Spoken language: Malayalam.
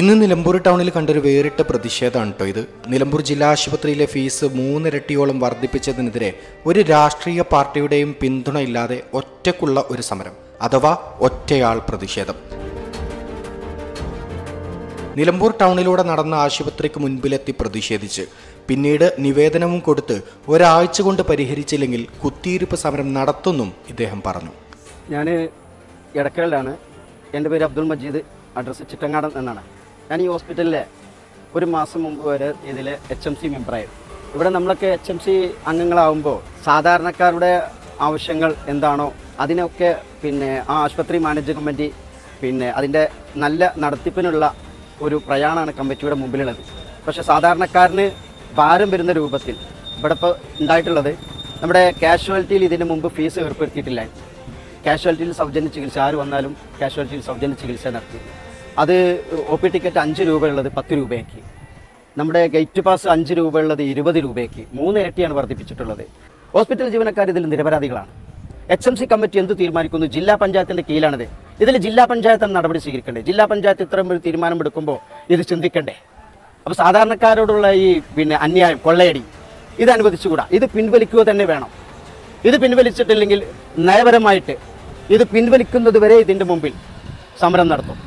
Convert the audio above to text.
ഇന്ന് നിലമ്പൂർ ടൗണിൽ കണ്ടൊരു വേറിട്ട പ്രതിഷേധമാണ് കേട്ടോ ഇത്. നിലമ്പൂർ ജില്ലാ ആശുപത്രിയിലെ ഫീസ് മൂന്നിരട്ടിയോളം വർദ്ധിപ്പിച്ചതിനെതിരെ ഒരു രാഷ്ട്രീയ പാർട്ടിയുടെയും പിന്തുണയില്ലാതെ ഒറ്റക്കുള്ള ഒരു സമരം അഥവാ ഒറ്റയാൾ പ്രതിഷേധം. നിലമ്പൂർ ടൗണിലൂടെ നടന്ന ആശുപത്രിക്ക് മുൻപിലെത്തി പ്രതിഷേധിച്ച് പിന്നീട് നിവേദനവും കൊടുത്ത് ഒരാഴ്ച കൊണ്ട് പരിഹരിച്ചില്ലെങ്കിൽ കുത്തിയിരിപ്പ് സമരം നടത്തുന്നും ഇദ്ദേഹം പറഞ്ഞു. ഞാൻ എടക്കലിലാണ് എന്റെ പേര് അബ്ദുൾ മജീദ് അഡ്രസ്സ് ചിറ്റങ്ങാടൻ എന്നാണ്. ഞാൻ ഈ ഹോസ്പിറ്റലിലെ ഒരു മാസം മുമ്പ് വരെ ഇതിൽ എച്ച് എം സി മെമ്പറായിരുന്നു ഇവിടെ നമ്മളൊക്കെ എച്ച് എം സി അംഗങ്ങളാവുമ്പോൾ സാധാരണക്കാരുടെ ആവശ്യങ്ങൾ എന്താണോ അതിനൊക്കെ പിന്നെ ആ ആശുപത്രി മാനേജ് കമ്മിറ്റി പിന്നെ അതിന്റെ നല്ല നടത്തിപ്പിനുള്ള ഒരു പ്രയാണമാണ് കമ്മിറ്റിയുടെ മുമ്പിലുള്ളത്. പക്ഷേ സാധാരണക്കാരന് ഭാരം വരുന്ന രൂപത്തിൽ ഇവിടെ ഇപ്പോൾ ഉണ്ടായിട്ടുള്ളത് നമ്മുടെ കാഷ്വാലിറ്റിയിൽ ഇതിന് മുമ്പ് ഫീസ് ഏർപ്പെടുത്തിയിട്ടില്ല കാഷ്വാലിറ്റിയിൽ സൗജന്യ ചികിത്സ ആര് വന്നാലും കാഷ്വാലിറ്റിയിൽ സൗജന്യ ചികിത്സ നടത്തി അത് ഒ പി ടിക്കറ്റ് അഞ്ച് രൂപയുള്ളത് പത്ത് രൂപയാക്കി. നമ്മുടെ ഗേറ്റ് പാസ് അഞ്ച് രൂപയുള്ളത് ഇരുപത് രൂപയാക്കി. മൂന്ന് ഇരട്ടിയാണ് വർദ്ധിപ്പിച്ചിട്ടുള്ളത്. ഹോസ്പിറ്റൽ ജീവനക്കാർ ഇതിൽ നിരപരാധികളാണ്. എച്ച് എം സി കമ്മിറ്റി എന്ത് തീരുമാനിക്കുന്നു? ജില്ലാ പഞ്ചായത്തിന്റെ കീഴിലാണിത്. ഇതിൽ ജില്ലാ പഞ്ചായത്താണ് നടപടി സ്വീകരിക്കേണ്ടത്. ജില്ലാ പഞ്ചായത്ത് ഇത്രയും ഒരു തീരുമാനം എടുക്കുമ്പോൾ ഇത് ചിന്തിക്കണ്ടേ? അപ്പോൾ സാധാരണക്കാരോടുള്ള ഈ പിന്നെ അന്യായം കൊള്ളയടി ഇത് അനുവദിച്ചുകൂടാ? ഇത് പിൻവലിക്കുക തന്നെ വേണം. ഇത് പിൻവലിച്ചിട്ടില്ലെങ്കിൽ നയപരമായിട്ട് ഇത് പിൻവലിക്കുന്നത് വരെ ഇതിന്റെ മുമ്പിൽ സമരം നടത്തും.